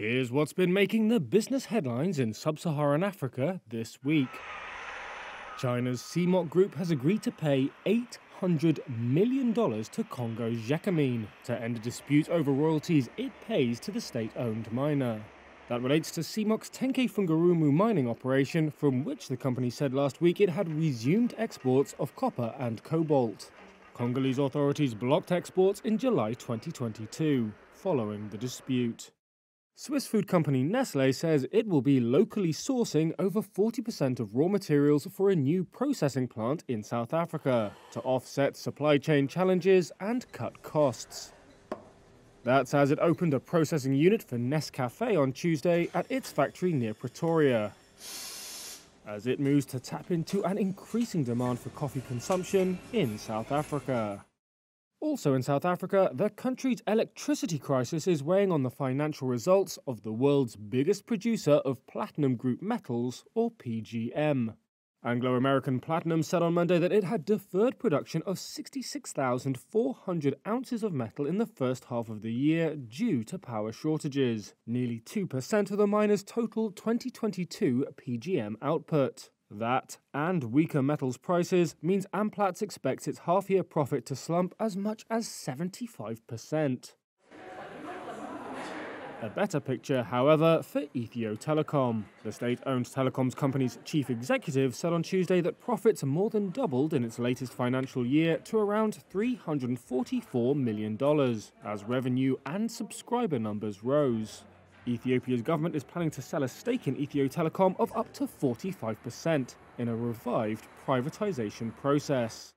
Here's what's been making the business headlines in sub Saharan Africa this week. China's CMOC Group has agreed to pay $800 million to Congo's Gécamines to end a dispute over royalties it pays to the state owned miner. That relates to CMOC's Tenke Fungurume mining operation, from which the company said last week it had resumed exports of copper and cobalt. Congolese authorities blocked exports in July 2022, following the dispute. Swiss food company Nestle says it will be locally sourcing over 40% of raw materials for a new processing plant in South Africa to offset supply chain challenges and cut costs. That's as it opened a processing unit for Nescafe on Tuesday at its factory near Pretoria. As it moves to tap into an increasing demand for coffee consumption in South Africa. Also in South Africa, the country's electricity crisis is weighing on the financial results of the world's biggest producer of platinum group metals, or PGM. Anglo American Platinum said on Monday that it had deferred production of 66,400 ounces of metal in the first half of the year due to power shortages, nearly 2% of the miner's total 2022 PGM output. That and weaker metals prices means Amplats expects its half year profit to slump as much as 75%. A better picture, however, for Ethio Telecom. The state owned telecoms company's chief executive said on Tuesday that profits more than doubled in its latest financial year to around $344 million, as revenue and subscriber numbers rose. Ethiopia's government is planning to sell a stake in Ethio Telecom of up to 45% in a revived privatisation process.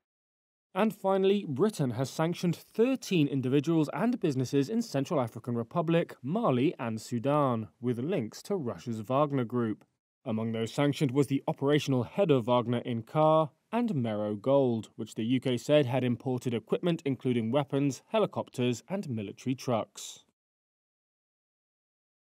And finally, Britain has sanctioned 13 individuals and businesses in Central African Republic, Mali, and Sudan, with links to Russia's Wagner Group. Among those sanctioned was the operational head of Wagner in CAR and Meroe Gold, which the UK said had imported equipment including weapons, helicopters, and military trucks.